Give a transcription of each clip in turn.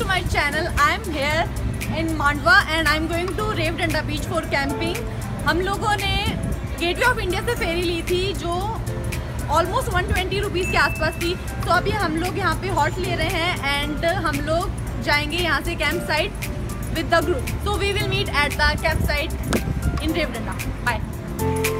here in Mandwa and I'm going to Rev Danda Beach for camping. हम लोगों ने gateway of India से फेरी ली थी जो ऑलमोस्ट वन ट्वेंटी रुपीज़ के आसपास थी। तो अभी हम लोग यहाँ पे हॉट ले रहे हैं एंड हम लोग जाएँगे यहाँ से camp site with the group so we will meet at the camp site in Revdanda by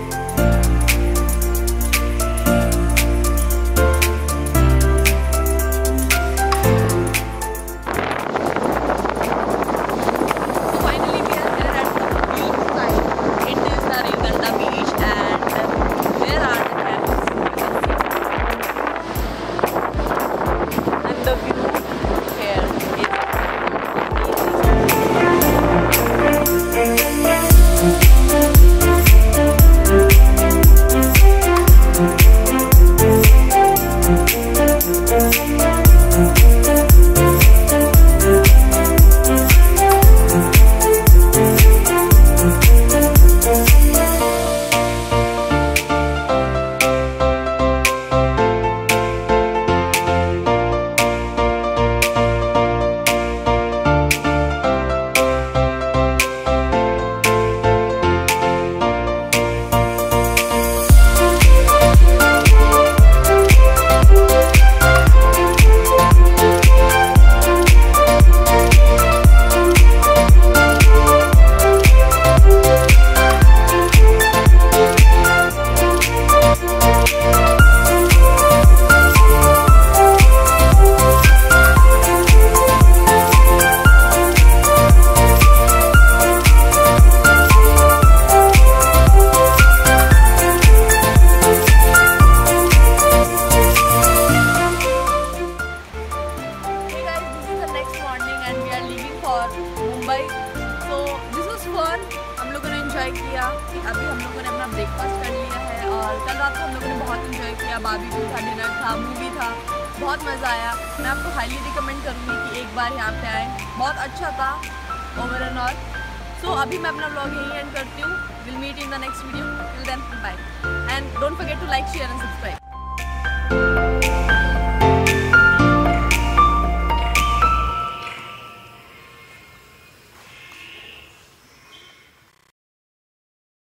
Mumbai तो दिस वॉज़ फन हम लोगों ने इंजॉय किया अभी हम लोगों ने अपना ब्रेकफास्ट कर लिया है और कल रात को हम लोगों ने बहुत इंजॉय किया। बाबी टू था डिनर था मूवी था। बहुत मज़ा आया। मैं आपको हाईली रिकमेंड करूँगी कि एक बार यहाँ पे आए। बहुत अच्छा था ओवर एंड ऑल सो अभी मैं अपना ब्लॉग यहीं एंड करती हूँ। Will meet in the next video till then bye and don't forget to like share and subscribe